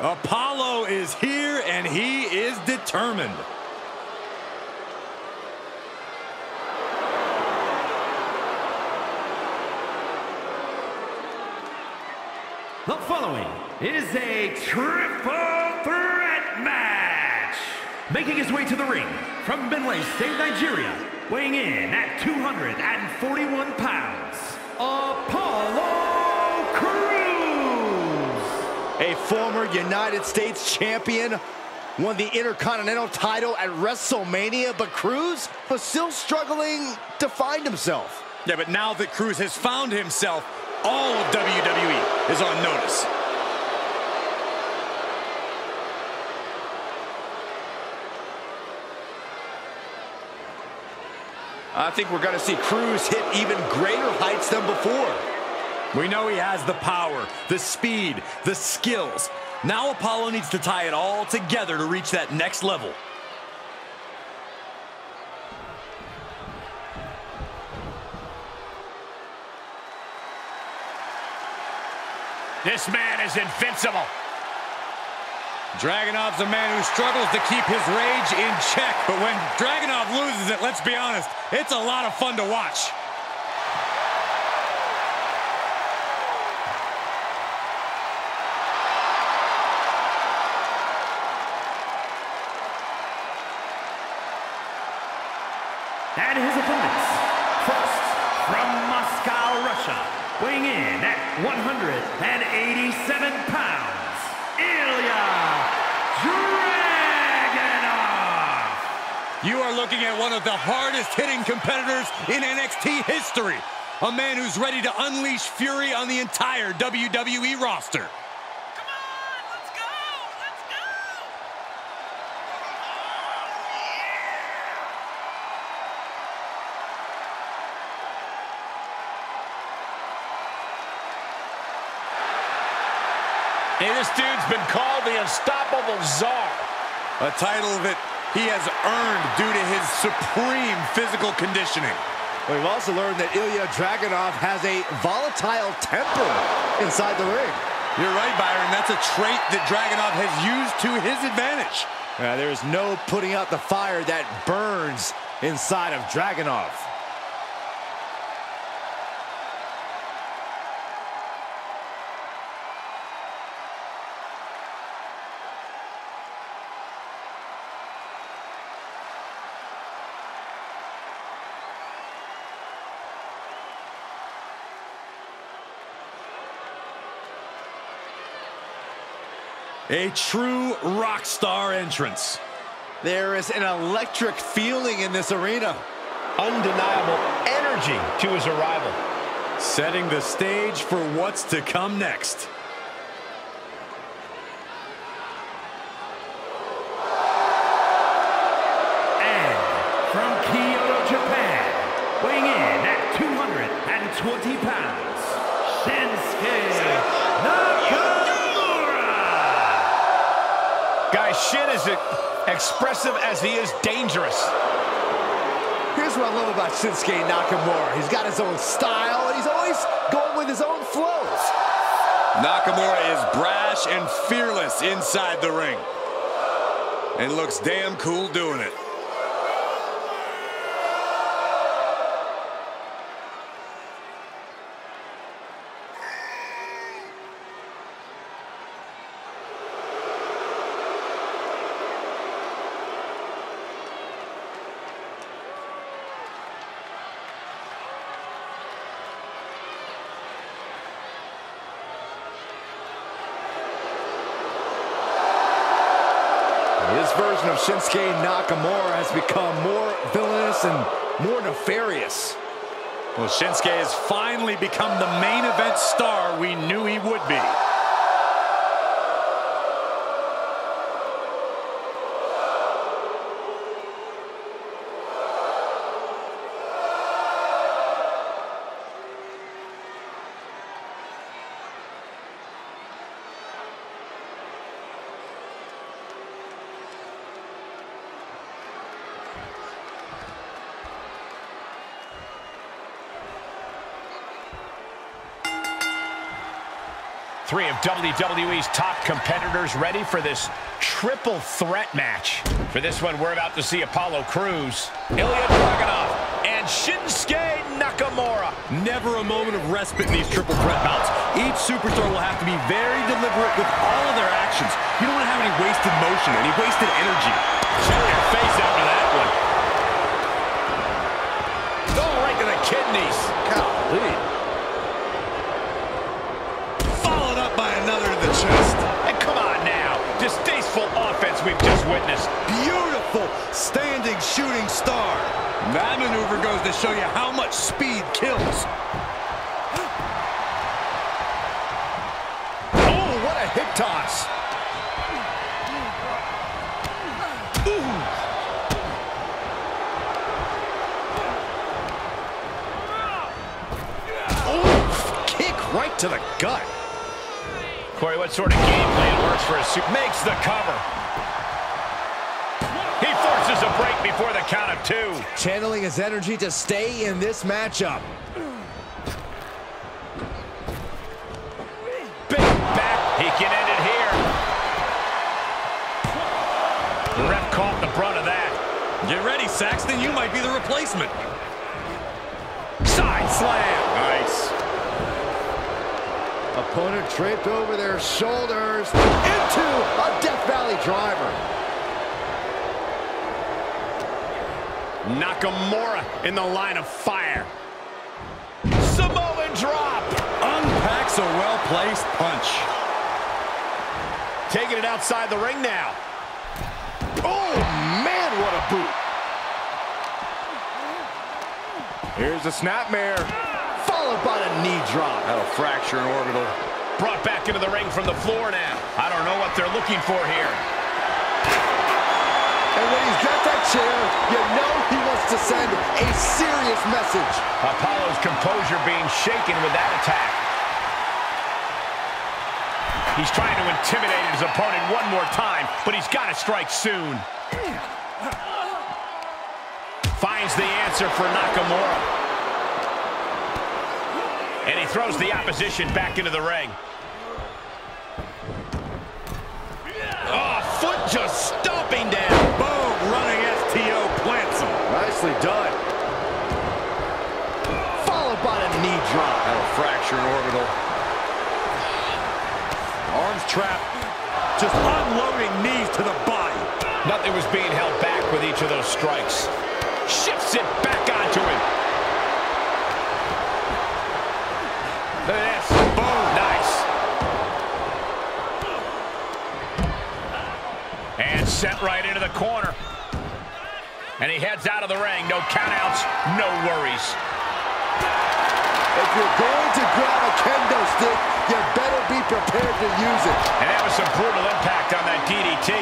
Apollo is here, and he is determined. The following is a triple threat match. Making his way to the ring from Benue State, Nigeria, weighing in at 241 pounds, Apollo A former United States champion, won the Intercontinental title at WrestleMania, but Crews was still struggling to find himself. Yeah, but now that Crews has found himself, all of WWE is on notice. I think we're going to see Crews hit even greater heights than before. We know he has the power, the speed, the skills. Now Apollo needs to tie it all together to reach that next level. This man is invincible. Dragunov's a man who struggles to keep his rage in check, but when Dragunov loses it, let's be honest, it's a lot of fun to watch. And his opponents. First, from Moscow, Russia, weighing in at 187 pounds, Ilja Dragunov. You are looking at one of the hardest hitting competitors in NXT history. A man who's ready to unleash fury on the entire WWE roster. A title that he has earned due to his supreme physical conditioning. We've also learned that Ilja Dragunov has a volatile temper inside the ring. You're right, Byron. That's a trait that Dragunov has used to his advantage. Uh, there is no putting out the fire that burns inside of Dragunov. A true rock star entrance. There is an electric feeling in this arena. Undeniable energy to his arrival. Setting the stage for what's to come next. And from Kyoto, Japan, weighing in at 220 pounds, Shin is expressive as he is dangerous. Here's what I love about Shinsuke Nakamura. He's got his own style, and he's always going with his own flows. Nakamura is brash and fearless inside the ring. And looks damn cool doing it. Shinsuke Nakamura has become more villainous and more nefarious. Well, Shinsuke has finally become the main event star we knew he would be. Three of WWE's top competitors ready for this triple threat match. For this one, we're about to see Apollo Crews, Ilja Dragunov, and Shinsuke Nakamura. Never a moment of respite in these triple threat bouts. Each superstar will have to be very deliberate with all of their actions. You don't want to have any wasted motion, any wasted energy. Check your face after that one. Oh, right to the kidneys. Golly. Followed up by And come on now. Distasteful offense we've just witnessed. Beautiful standing shooting star. That maneuver goes to show you how much speed kills. Oh, what a hip toss. Right to the gut. Corey, what sort of game plan works for a super? Makes the cover. He forces a break before the count of two. Channeling his energy to stay in this matchup. Big back. He can end it here. The ref caught the brunt of that. Get ready, Saxton. You might be the replacement. Side slam. Nice. Opponent draped over their shoulders into a Death Valley driver. Nakamura in the line of fire. Samoan drop. Unpacks a well-placed punch. Taking it outside the ring now. Oh, man, what a boot. Here's a snapmare, followed by a knee drop. That'll fracture an orbital. Brought back into the ring from the floor now. I don't know what they're looking for here. And when he's got that chair, you know he wants to send a serious message. Apollo's composure being shaken with that attack. He's trying to intimidate his opponent one more time, but he's got to strike soon. Finds the answer for Nakamura. And he throws the opposition back into the ring. Oh, foot just stomping down. Boom, running STO plants him. Nicely done. Followed by a knee drop. That'll fracture an orbital. Arms trapped. Just unloading knees to the body. Nothing was being held back with each of those strikes. Shifts it back onto him. Look at this. Boom. Nice. And sent right into the corner. And he heads out of the ring. No countouts, no worries. If you're going to grab a kendo stick, you better be prepared to use it. And that was some brutal impact on that DDT.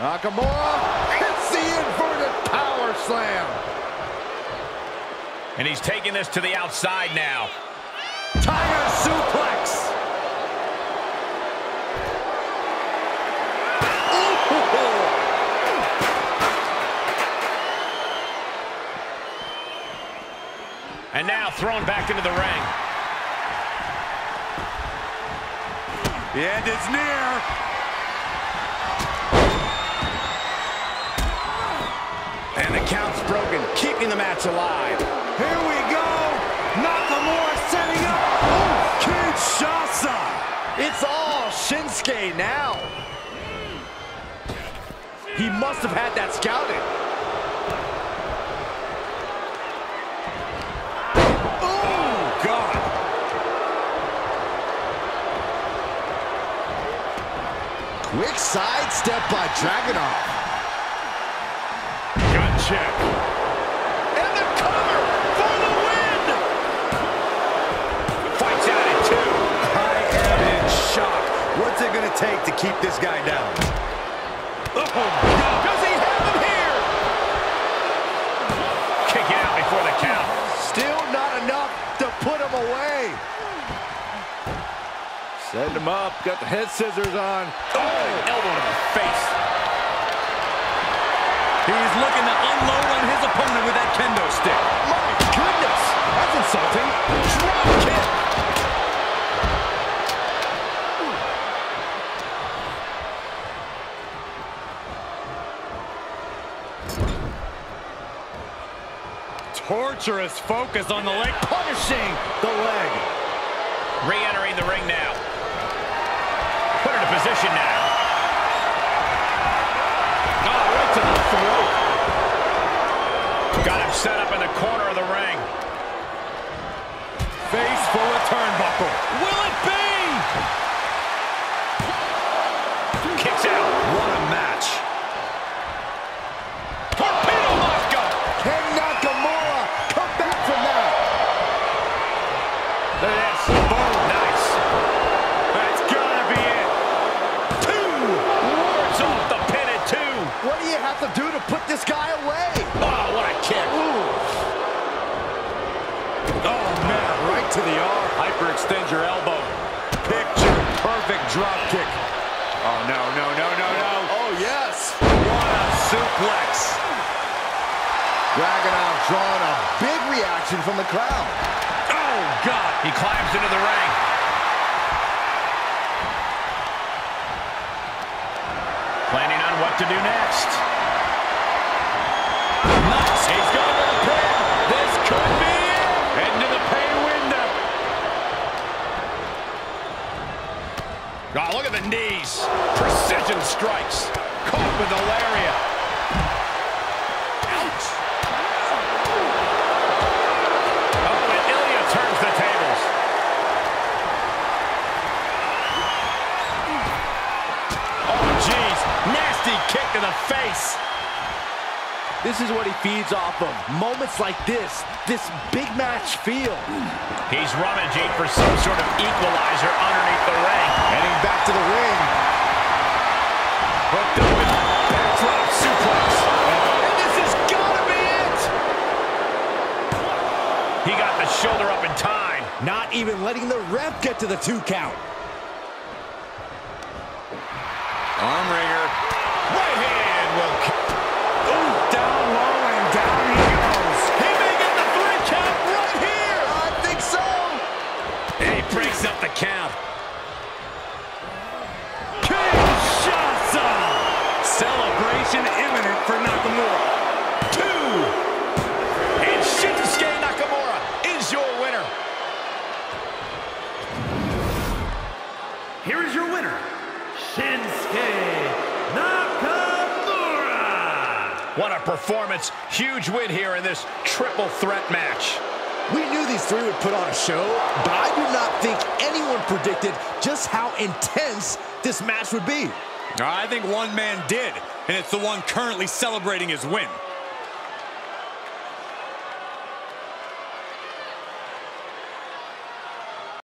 Nakamura hits the inverted power slam. And he's taking this to the outside now. Tiger suplex. And now thrown back into the ring. The end is near. And the count's broken, keeping the match alive. Here we go. Nakamura setting up. Oh, Kinshasa. It's all Shinsuke now. He must have had that scouted. Oh, God. Quick sidestep by Dragunov. Gun check. Going to take to keep this guy down? Oh, God. Does he have him here? Kicking out before the count. Still not enough to put him away. Set him up, got the head scissors on. Oh, elbow to the face. He's looking to unload on his opponent with that kendo stick. My goodness, that's insulting. Drop kick. Torturous focus on the leg, punishing the leg. Re-entering the ring now. Put her in position now. Oh, right to the throat. Got him set up in the corner of the ring. Face full of turnbuckle. Will it be? Oh, no, no, no, no, no. Oh, yes. What a suplex. Dragunov drawing a big reaction from the crowd. Oh, God. He climbs into the ring. Planning on what to do next. Nice. He's going to the pin. This could be it. Into the pay window. Oh, look at the knees. Precision strikes. Caught with the lariat. Ouch. Oh, and Ilja turns the tables. Oh, jeez. Nasty kick to the face. This is what he feeds off of. Moments like this, this big match feel. He's rummaging for some sort of equalizer underneath the ring. Heading back to the ring. Hooked up with backdrop suplex. And this has got to be it. He got the shoulder up in time. Not even letting the ref get to the two count. Arm What a performance. Huge win here in this triple threat match. We knew these three would put on a show, but I do not think anyone predicted just how intense this match would be. I think one man did, and it's the one currently celebrating his win.